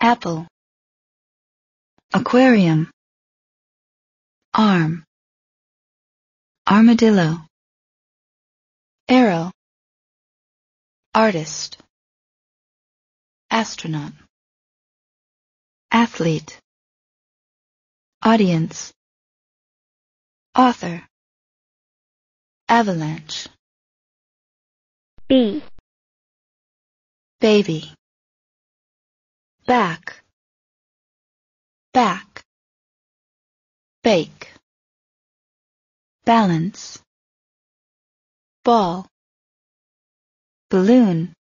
apple, aquarium, arm, armadillo, arrow, artist, astronaut, athlete, audience, author, avalanche, B, baby, back, back, bake, balance, ball, balloon,